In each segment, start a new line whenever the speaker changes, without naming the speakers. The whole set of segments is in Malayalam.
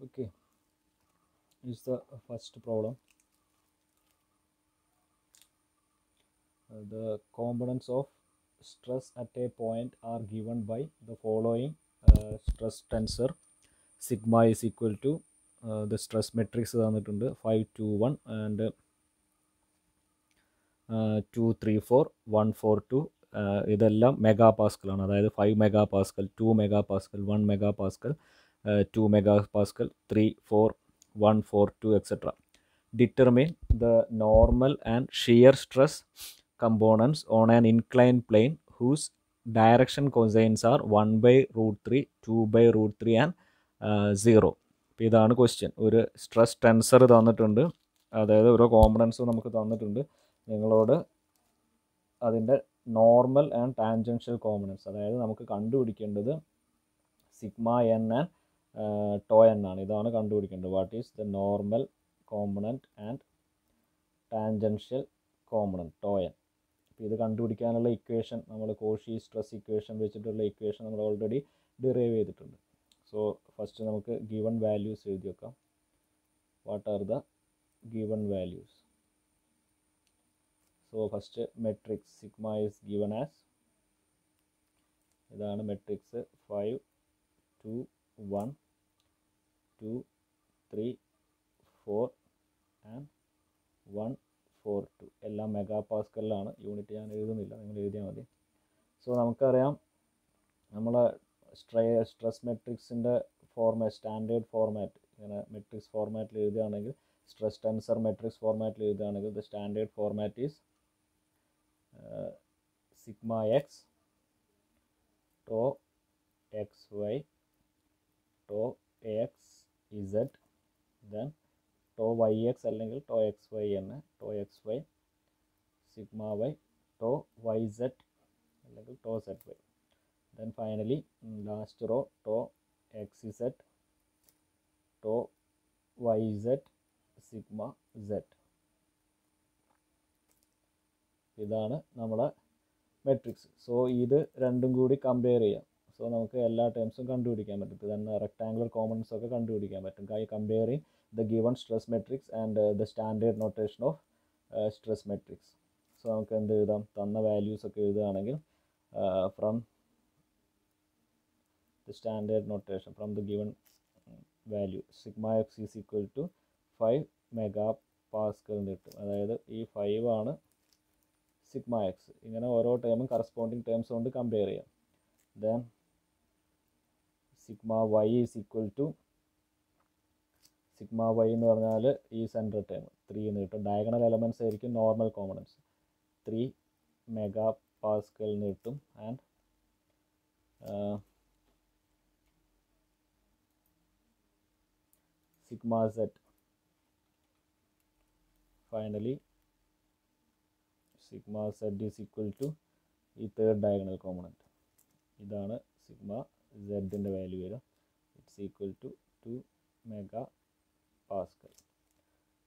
okay is the first problem Uh, the components of stress at a point are given by the following uh, stress tensor sigma is equal to uh, the stress matrix തന്നിട്ടുണ്ട് five two one and two three four one four two ഇതെല്ലാം മെഗാ പാസ്കലാണ് അതായത് five mega pascal two mega pascal one mega pascal two megapascal three four one four two etcetera determine the normal and shear stress components on an incline plane whose direction cosines are one by root three two by root three and zero അപ്പോൾ ഇതാണ് ക്വസ്റ്റ്യൻ ഒരു സ്ട്രെസ് ടെൻസർ തന്നിട്ടുണ്ട്. അതായത് ഓരോ കോമ്പണൻസും നമുക്ക് തന്നിട്ടുണ്ട്. നിങ്ങളോട് അതിന്റെ നോർമൽ ആൻഡ് ടാൻജൻഷ്യൽ കോമ്പണൻസ് അതായത് നമുക്ക് കണ്ടുപിടിക്കേണ്ടത് sigma N and tau N ആണ് ഇതാണ് കണ്ടുപിടിക്കേണ്ടത്. What is the normal component and tangential component tau N അപ്പോൾ ഇത് കണ്ടുപിടിക്കാനുള്ള ഇക്വേഷൻ നമ്മൾ കോഷി സ്ട്രെസ് ഇക്വേഷൻ വെച്ചിട്ടുള്ള ഇക്വേഷൻ നമ്മൾ ഓൾറെഡി ഡിറൈവ് ചെയ്തിട്ടുണ്ട്. സോ ഫസ്റ്റ് നമുക്ക് ഗിവൺ വാല്യൂസ് എഴുതി വെക്കാം. What are the given values so first matrix sigma is given as ഇതാണ് matrix five two one two, three, four and one, four, two എല്ലാം മെഗാ പാസ്കലിലാണ് യൂണിറ്റ് ഞാൻ എഴുതുന്നില്ല. നിങ്ങൾ എഴുതിയാൽ മതി. സോ നമുക്കറിയാം നമ്മളെ സ്ട്രേ സ്ട്രെസ് മെട്രിക്സിന്റെ ഫോർമാറ്റ് സ്റ്റാൻഡേർഡ് ഫോർമാറ്റ് ഇങ്ങനെ മെട്രിക്സ് ഫോർമാറ്റിൽ എഴുതുകയാണെങ്കിൽ സ്ട്രെസ് ടെൻസർ മെട്രിക്സ് ഫോർമാറ്റിൽ എഴുതുകയാണെങ്കിൽ the standard format is sigma X tau X Y tau X Z then tau Y X അല്ലെങ്കിൽ ടോ എക്സ് വൈ എന്ന് tau X Y sigma Y tau Y Z അല്ലെങ്കിൽ tau Z Y then finally last row tau X Z tau Y Z sigma Z ഇതാണ് നമ്മുടെ മെട്രിക്സ് സോ ഇത് രണ്ടും കൂടി കമ്പയർ ചെയ്യാം. സോ നമുക്ക് എല്ലാ ടേംസും കണ്ടുപിടിക്കാൻ പറ്റും. തന്നെ റെക്ടാംഗുലർ കോമൺസ് ഒക്കെ കണ്ടുപിടിക്കാൻ പറ്റും. Comparing the given stress matrix and the standard notation of stress matrix so നമുക്ക് എന്ത് എഴുതാം? തന്ന വാല്യൂസ് ഒക്കെ എഴുതുകയാണെങ്കിൽ from the standard notation from the given value sigma X is equal to five megapascal എന്ന് കിട്ടും. അതായത് ഈ ഫൈവ് ആണ് സിഗ്മ എക്സ് ഇങ്ങനെ ഓരോ ടേമും കറസ്പോണ്ടിങ് ടേംസ് കൊണ്ട് കമ്പയർ ചെയ്യാം. Then sigma Y is equal to sigma Y എന്ന് പറഞ്ഞാൽ ഈ സെന്റർ ടേം ത്രീ എന്ന് കിട്ടും. ഡയഗണൽ എലമെന്റ്സ് ആയിരിക്കും normal components three mega Pascal എന്ന് കിട്ടും. And sigma Z finally sigma Z is equal to ഈ തേർഡ് ഡയഗണൽ കോമണന്റ് ഇതാണ് സിഗ്മ സെഡിന്റെ വാല്യൂ വരും. It's equal to two megapascal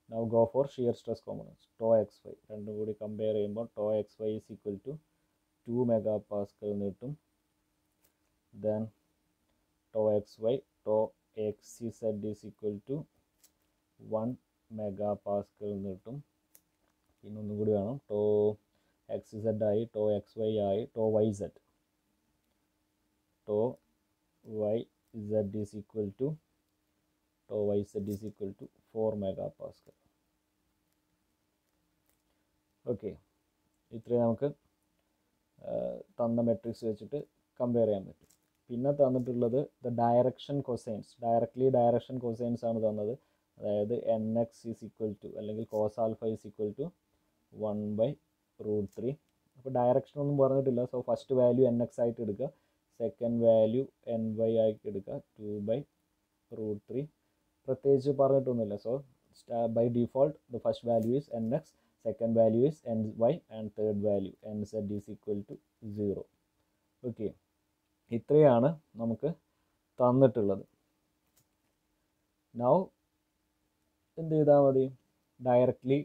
now go for shear stress components tau X Y രണ്ടും കൂടി കമ്പയർ ചെയ്യുമ്പോൾ tau X Y is equal to two megapascal എന്ന് കിട്ടും. Then tau X Y tau X C Z is equal to one megapascal എന്ന് കിട്ടും. പിന്നെ ഒന്നും കൂടി വേണം. ടോ എക്സ് സെഡ് ആയി ടോ എക്സ് വൈ ആയി tau Y Z tau Y Z is equal to tau yz is equal to 4 megapascal. Okay ഇത്രയും നമുക്ക് തന്ന മെട്രിക്സ് വെച്ചിട്ട് കമ്പയർ ചെയ്യാൻ പറ്റും. പിന്നെ തന്നിട്ടുള്ളത് the direction cosines directly direction cosines ആണ് തന്നത്. അതായത് N X is equal to അല്ലെങ്കിൽ cos alpha is equal to one by root three അപ്പോൾ ഡയറക്ഷൻ ഒന്നും പറഞ്ഞിട്ടില്ല. So first value N X ആയിട്ട് എടുക്കുക. സെക്കൻഡ് വാല്യൂ എൻ വൈ ആയിട്ട് എടുക്കുക. ടു ബൈ റൂട്ട് ത്രീ പ്രത്യേകിച്ച് പറഞ്ഞിട്ടൊന്നുമില്ല. So by default the first value is N X second value is N Y and third value N Z is equal to zero okay ഇത്രയാണ് നമുക്ക് തന്നിട്ടുള്ളത്. നൗ എന്ത് ചെയ്താൽ മതി? Directly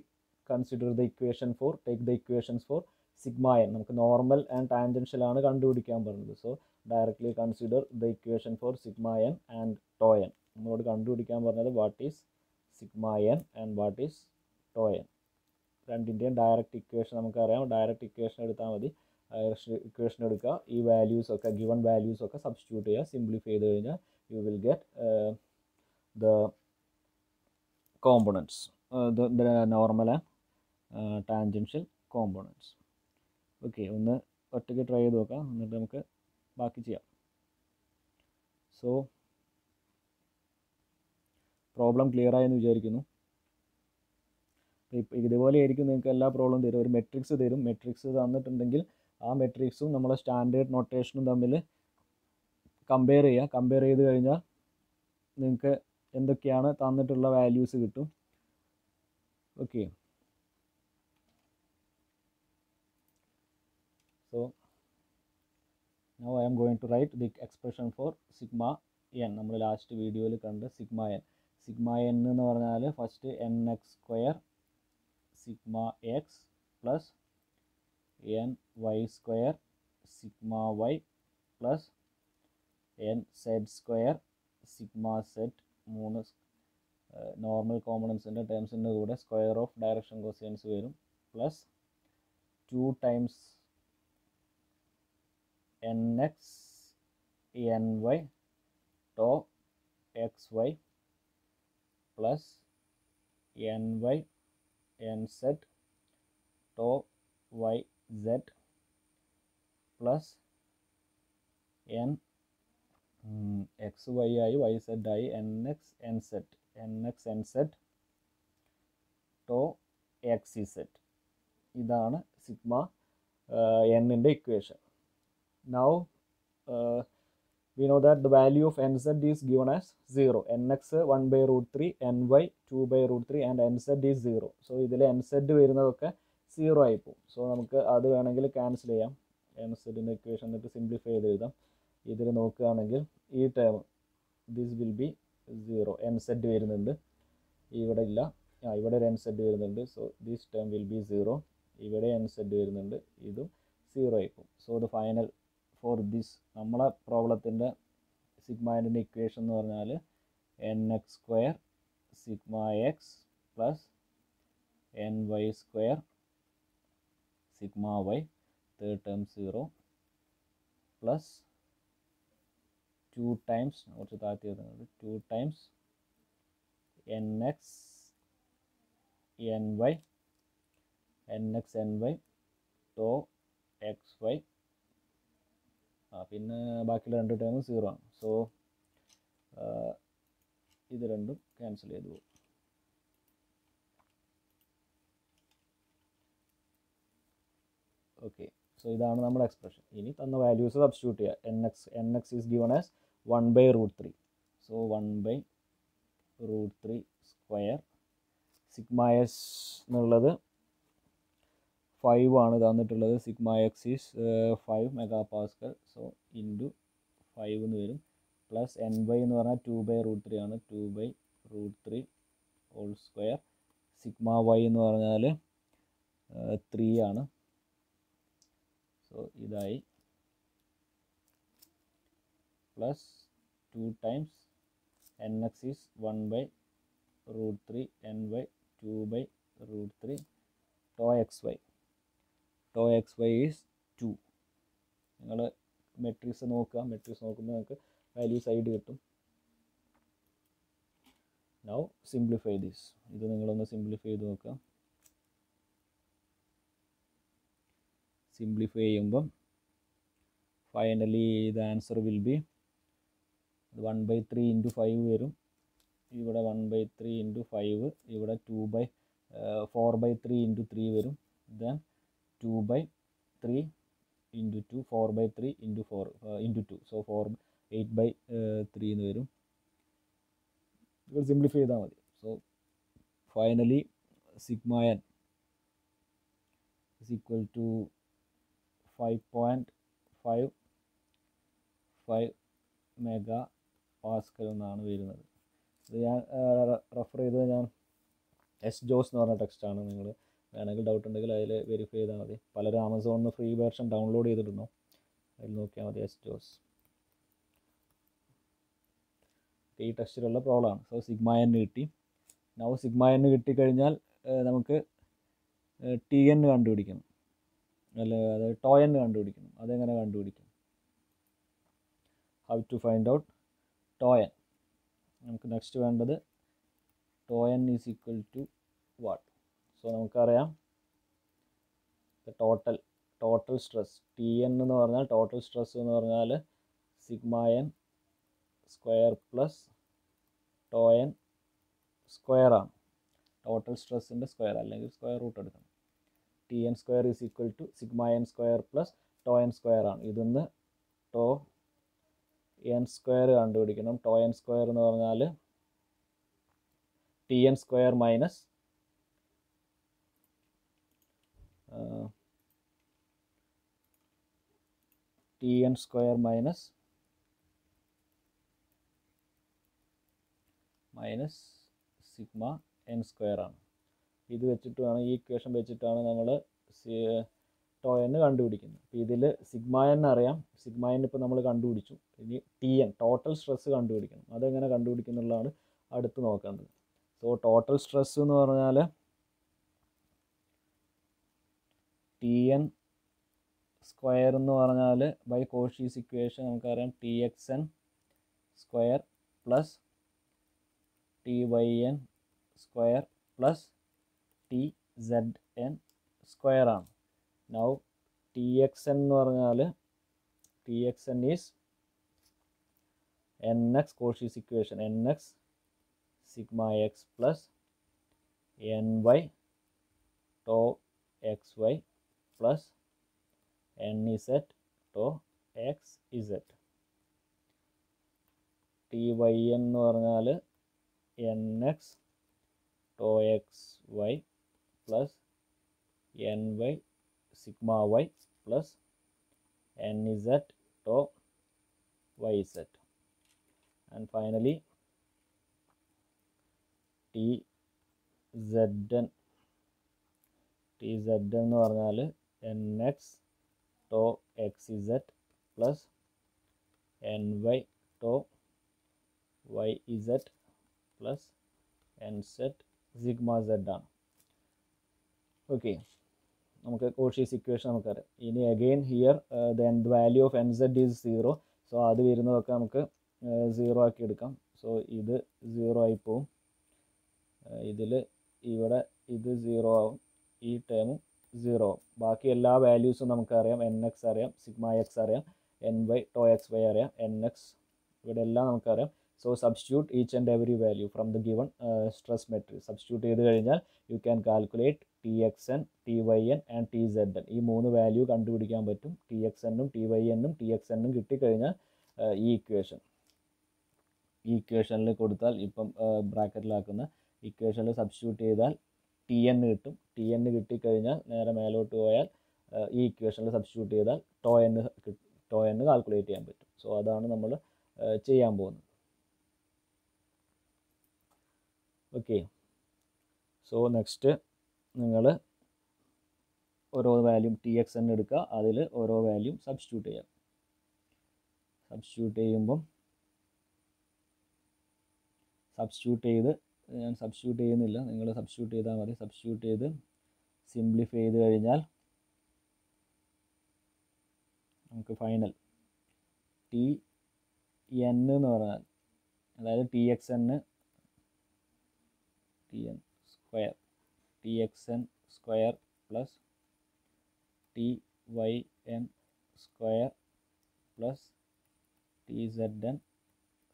consider the equation for take the equations for sigma N നമുക്ക് നോർമൽ ആൻഡ് ടാൻജൻഷ്യൽ ആണ് കണ്ടുപിടിക്കാൻ പറഞ്ഞത്. So directly consider the equation for sigma N and tau N നമ്മളോട് കണ്ടുപിടിക്കാൻ പറഞ്ഞത് what is sigma N and what is tau N രണ്ടിന്റെയും ഡയറക്റ്റ് ഇക്വേഷൻ നമുക്കറിയാം. ഡയറക്റ്റ് ഇക്വേഷൻ എടുത്താൽ മതി. ഇക്വേഷൻ എടുക്കുക. ഈ വാല്യൂസ് ഒക്കെ ഗിവൺ വാല്യൂസ് ഒക്കെ സബ്സ്റ്റിറ്റ്യൂട്ട് ചെയ്യുക സിംപ്ലിഫൈ ചെയ്ത് കഴിഞ്ഞാൽ you will get the components the normal tangential components okay ഒന്ന് ഒറ്റയ്ക്ക് ട്രൈ ചെയ്ത് നോക്കാം. എന്നിട്ട് നമുക്ക് ബാക്കി ചെയ്യാം. സോ പ്രോബ്ലം ക്ലിയർ ആയെന്ന് വിചാരിക്കുന്നു. ഇപ്പം ഇതുപോലെ ആയിരിക്കും നിങ്ങൾക്ക് എല്ലാ പ്രോബ്ലം തരും. ഒരു മെട്രിക്സ് തരും. മെട്രിക്സ് തന്നിട്ടുണ്ടെങ്കിൽ ആ മെട്രിക്സും നമ്മളെ സ്റ്റാൻഡേർഡ് നൊട്ടേഷനും തമ്മിൽ കമ്പയർ ചെയ്യുക കമ്പയർ ചെയ്ത് കഴിഞ്ഞാൽ നിങ്ങൾക്ക് എന്തൊക്കെയാണ് തന്നിട്ടുള്ള വാല്യൂസ് കിട്ടും. Okay so now I am going to write the expression for sigma n നമ്മൾ ലാസ്റ്റ് വീഡിയോയിൽ കണ്ട് സിഗ്മ എൻ സിഗ്മ എൻ എന്ന് പറഞ്ഞാൽ first n x square sigma x plus n y square sigma y plus n z square sigma z മൂന്ന് നോർമൽ കോമ്പണൻസിന്റെ ടേംസിന്റെ കൂടെ സ്ക്വയർ ഓഫ് ഡയറക്ഷൻ കൊസിയൻസ് വരും plus two times n x n y tau x y plus n y n z tau y z plus n x y ആയി വൈ സെഡ് ആയി n x n z n x n z tau x z ഇതാണ് സിഗ്മ എന്നിന്റെ equation now uh, we know that the value of nz is given as 0 nx 1 by root 3 ny 2 by root 3 and nz is 0 so ഇതിൽ nz വരുന്നതൊക്കെ സീറോ പോകും സോ നമുക്ക് അത് വേണമെങ്കിൽ ക്യാൻസൽ ചെയ്യാം. nzന്റെ ഇക്വേഷൻ എന്നിട്ട് സിംപ്ലിഫൈ ചെയ്ത് എഴുതാം. ഇതിൽ നോക്കുകയാണെങ്കിൽ ഈ term this will be zero nz വരുന്നുണ്ട്. ഇവിടെ ഇല്ല. ആ ഇവിടെ ഒരു nz വരുന്നുണ്ട്. So this term will be zero ഇവിടെ nz വരുന്നുണ്ട്. ഇതും zero ആയിപ്പോവും. So the final for this നമ്മളെ പ്രോബ്ലത്തിന്റെ സിഗ്മാന്റെ ഇക്വേഷൻ എന്ന് പറഞ്ഞാൽ n x square sigma x plus n y square sigma y third term zero plus two times കുറച്ച് താഴ്ത്തി വരുന്നത് two times n x n y n x n y tau x y പിന്നെ ബാക്കിയുള്ള രണ്ട് ടേമും സീറോ ആണ്. സോ ഇത് രണ്ടും ക്യാൻസൽ ചെയ്തു. പോകും ഓക്കെ സോ ഇതാണ് നമ്മുടെ എക്സ്പ്രഷൻ ഇനി തന്ന വാല്യൂസ് സബ്സ്റ്റിറ്റ്യൂട്ട് ചെയ്യുക n x n x is given as one by root three so one by root three square sigma s എന്നുള്ളത് ഫൈവ് ആണ് തന്നിട്ടുള്ളത്. Sigma x is five mega pascal so into five എന്ന് വരും. പ്ലസ് എൻ ബൈ എന്ന് പറഞ്ഞാൽ ടു ബൈ റൂട്ട് ത്രീ ആണ്. Two by root three whole square sigma y എന്ന് പറഞ്ഞാൽ ത്രീ ആണ്. സോ ഇതായി. Plus two times n x is one by root three n y two by root three tau x y tau x y is two നിങ്ങൾ മെട്രിക്സ് നോക്കുക. മെട്രിക്സ് നോക്കുമ്പോൾ നിങ്ങൾക്ക് വാല്യൂ സൈഡ് കിട്ടും. നൗ സിംപ്ലിഫൈ ദിസ് ഇത് നിങ്ങളൊന്ന് സിംപ്ലിഫൈ ചെയ്ത് നോക്കുക. സിംപ്ലിഫൈ ചെയ്യുമ്പം finally the answer will be one by three into five വരും. ഇവിടെ one by three into five ഇവിടെ two by four by three into three വരും. Then two by three into two four by three into four into two so four eight by three എന്ന് വരും. സിംപ്ലിഫൈ ചെയ്താൽ മതി. So finally n is equal to five point five five mega pascal എന്നാണ് വരുന്നത്. ഇത് ഞാൻ റെഫർ ചെയ്തത് ഞാൻ എസ് ജോസ് എന്ന് പറഞ്ഞ ടെക്സ്റ്റാണ് നിങ്ങൾ വേണമെങ്കിൽ ഡൗട്ട് ഉണ്ടെങ്കിൽ അതിൽ വെരിഫൈ ചെയ്താൽ മതി. പലരും ആമസോണിൽ നിന്ന് ഫ്രീ വേർഷൻ ഡൗൺലോഡ് ചെയ്തിട്ടുണ്ടോ? അതിൽ നോക്കിയാൽ മതി എസ് ജോസ് ഈ ടെസ്റ്റിലുള്ള പ്രോബ്ലമാണ് സോ സിഗ്മ എൻ കിട്ടി. നൗ സിഗ്മ എൻ കിട്ടിക്കഴിഞ്ഞാൽ നമുക്ക് ടി എൻ കണ്ടുപിടിക്കണം. അല്ല അതായത് ടോ എൻ കണ്ടുപിടിക്കണം. അതെങ്ങനെ കണ്ടുപിടിക്കും? How to find out tau n നമുക്ക് നെക്സ്റ്റ് വേണ്ടത് tau n is equal to what so നമുക്കറിയാം. Total total stress t n എന്ന് പറഞ്ഞാൽ ടോട്ടൽ സ്ട്രെസ് എന്ന് പറഞ്ഞാൽ sigma n square plus tau n square ആണ്. ടോട്ടൽ സ്ട്രെസ്സിന്റെ സ്ക്വയർ അല്ലെങ്കിൽ സ്ക്വയർ റൂട്ട് എടുക്കണം. T n square is equal to sigma n square plus tau n square ആണ്. ഇതിന്ന് ടോ എൻ സ്ക്വയർ കണ്ടുപിടിക്കണം. ടോ എൻ സ്ക്വയർ എന്ന് പറഞ്ഞാൽ t n square minus t n square minus minus sigma n square ആണ്. ഇത് വെച്ചിട്ട് വേണം ഈ ഇക്വേഷൻ വെച്ചിട്ടാണ് നമ്മൾ ടോ എൻ കണ്ടുപിടിക്കുന്നത്. അപ്പോൾ ഇതിൽ സിഗ്മ എൻ അറിയാം. സിഗ്മ എൻ ഇപ്പോൾ നമ്മൾ കണ്ടുപിടിച്ചു. ഇനി ടി എൻ ടോട്ടൽ സ്ട്രെസ് കണ്ടുപിടിക്കണം. അതെങ്ങനെ കണ്ടുപിടിക്കുന്നുള്ളതാണ് അടുത്ത് നോക്കേണ്ടത്. സോ ടോട്ടൽ സ്ട്രെസ് എന്ന് പറഞ്ഞാൽ ടി എൻ സ്ക്വയർ എന്ന് പറഞ്ഞാൽ ബൈ കോഷീസ് ഇക്വേഷൻ നമുക്കറിയാം t x n square plus t y n square plus t z n square ആണ്. നൗ ടി എക്സ് എൻ എന്ന് പറഞ്ഞാൽ t x n is n x Cauchy's equation n x sigma x plus n y tau x y plus n z tau x z t y n എന്ന് പറഞ്ഞാൽ n x tau x y plus n y sigma y plus n z tau y z and finally t z n t z എന്ന് പറഞ്ഞാൽ n x n y tau y z plus n z sigma z ആണ്. ഓക്കെ നമുക്ക് കോഷീസ് ഇക്വേഷൻ നമുക്കറിയാം. ഇനി again here then the value of n z is zero so അത് വരുന്നതൊക്കെ നമുക്ക് സീറോ ആക്കി എടുക്കാം. സോ ഇത് സീറോ ആയി പോവും. ഇതിൽ ഇവിടെ ഇത് സീറോ ആവും. ഈ ടേമും സീറോ ബാക്കി എല്ലാ വാല്യൂസും നമുക്കറിയാം. എൻ എക്സ് അറിയാം സിഗ്മ എക്സ് അറിയാം n y tau x y അറിയാം എൻ എക്സ് ഇവിടെ എല്ലാം നമുക്കറിയാം so substitute each and every value from the given stress matrix substitute ചെയ്ത് കഴിഞ്ഞാൽ you can calculate t x n t y n and t z n ഈ മൂന്ന് വാല്യൂ കണ്ടുപിടിക്കാൻ പറ്റും. ടി എക്സ് എന്നും ടി വൈ എന്നും ടി എക്സ് എന്നും കിട്ടിക്കഴിഞ്ഞാൽ uh, ഈ ഇക്വേഷൻ ഈ ഇക്വേഷനിൽ കൊടുത്താൽ ഇപ്പം ബ്രാക്കറ്റിലാക്കുന്ന ഇക്വേഷനിൽ സബ്സ്റ്റിറ്റ്യൂട്ട് ചെയ്താൽ ടി എൻ കിട്ടും. ടി എൻ കിട്ടിക്കഴിഞ്ഞാൽ നേരെ മേലോട്ട് പോയാൽ ഈ ഇക്വേഷനിൽ സബ്സ്റ്റിറ്റ്യൂട്ട് ചെയ്താൽ tau n tau n calculate ചെയ്യാൻ പറ്റും. സോ അതാണ് നമ്മൾ ചെയ്യാൻ പോകുന്നത്. ഓക്കെ സോ നെക്സ്റ്റ് നിങ്ങൾ ഓരോ വാല്യൂം ടി എക്സ് എൻ എടുക്കുക. അതിൽ ഓരോ വാല്യൂം സബ്സ്റ്റിറ്റ്യൂട്ട് ചെയ്യാം. സബ്സ്റ്റിറ്റ്യൂട്ട് ചെയ്യുമ്പം സബ്സ്റ്റിറ്റ്യൂട്ട് ചെയ്ത് ഞാൻ സബ്സ്റ്റിറ്റ്യൂട്ട് ചെയ്യുന്നില്ല. നിങ്ങൾ സബ്സ്റ്റിറ്റ്യൂട്ട് ചെയ്താൽ മതി. സബ്സ്റ്റിറ്റ്യൂട്ട് ചെയ്ത് സിംപ്ലിഫൈ ചെയ്ത് കഴിഞ്ഞാൽ നമുക്ക് ഫൈനൽ ടി എൻ എന്ന് പറഞ്ഞാൽ അതായത് t x n t n square t x n square plus t y n square plus t z n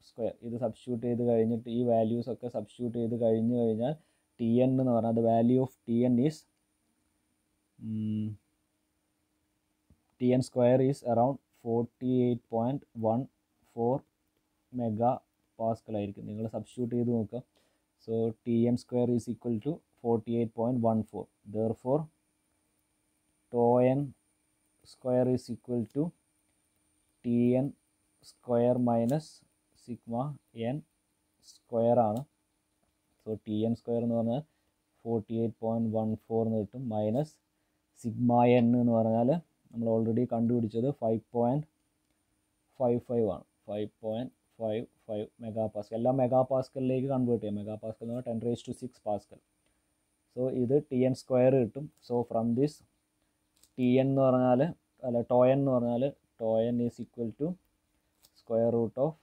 square ഇത് സബ്സ്റ്റിറ്റ്യൂട്ട് ചെയ്ത് കഴിഞ്ഞിട്ട് ഈ വാല്യൂസ് ഒക്കെ സബ്സ്റ്റിറ്റ്യൂട്ട് ചെയ്ത് കഴിഞ്ഞ് കഴിഞ്ഞാൽ ടി എൻ എന്ന് പറഞ്ഞാൽ value of t n is t n square is around forty eight point one four mega pascal ആയിരിക്കും. നിങ്ങൾ സബ്സ്റ്റിറ്റ്യൂട്ട് ചെയ്ത് നോക്കുക. So t n square is equal to forty eight point one four therefore tau n square is equal to t n square minus sigma n square ആണ്. സോ ടി എൻ സ്ക്വയർ എന്ന് പറഞ്ഞാൽ forty eight point one four എന്ന് കിട്ടും. മൈനസ് സിഗ്മ എൻ എന്ന് പറഞ്ഞാൽ നമ്മൾ ഓൾറെഡി കണ്ടുപിടിച്ചത് ഫൈവ് പോയിന്റ് ഫൈവ് ഫൈവ് ആണ്. Five point five five mega pascal എല്ലാം മെഗാ പാസ്കലിലേക്ക് കൺവേർട്ട് ചെയ്യാം. മെഗാ പാസ്കൽ എന്ന് പറഞ്ഞാൽ ten raise to six pascal so ഇത് ടി എൻ സ്ക്വയർ കിട്ടും. So from this t n എന്ന് പറഞ്ഞാൽ അല്ല ടോയൻ എന്ന് പറഞ്ഞാൽ tau n is equal to square root of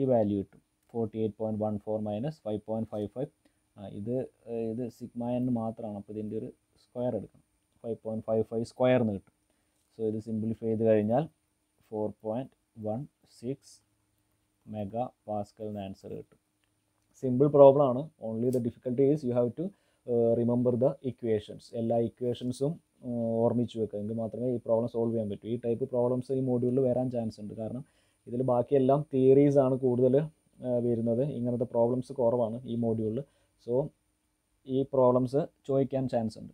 ഈ വാല്യൂ കിട്ടും. Forty eight point one four minus five point five five ഇത് ഇത് സിഗ്മ എൻ മാത്രമാണ്. അപ്പോൾ ഇതിന്റെ ഒരു സ്ക്വയർ എടുക്കണം. Five point five five square എന്ന് കിട്ടും. സോ ഇത് സിംപ്ലിഫൈ ചെയ്ത് കഴിഞ്ഞാൽ four point one six mega pascal എന്ന് ആൻസർ കിട്ടും. സിമ്പിൾ പ്രോബ്ലം ആണ്. Only the difficulty is you have to remember the equations എല്ലാ ഇക്വേഷൻസും ഓർമ്മിച്ച് വെക്കുക. എങ്കിൽ മാത്രമേ ഈ പ്രോബ്ലം സോൾവ് ചെയ്യാൻ പറ്റൂ. ഈ ടൈപ്പ് പ്രോബ്ലംസ് ഈ മോഡ്യൂളിൽ വരാൻ ചാൻസ് ഉണ്ട്. കാരണം ഇതിൽ ബാക്കിയെല്ലാം തിയറീസ് ആണ് കൂടുതൽ വരുന്നത്. ഇങ്ങനത്തെ പ്രോബ്ലംസ് കുറവാണ് ഈ മോഡ്യൂളിൽ സോ ഈ പ്രോബ്ലംസ് ചോദിക്കാൻ ചാൻസ് ഉണ്ട്.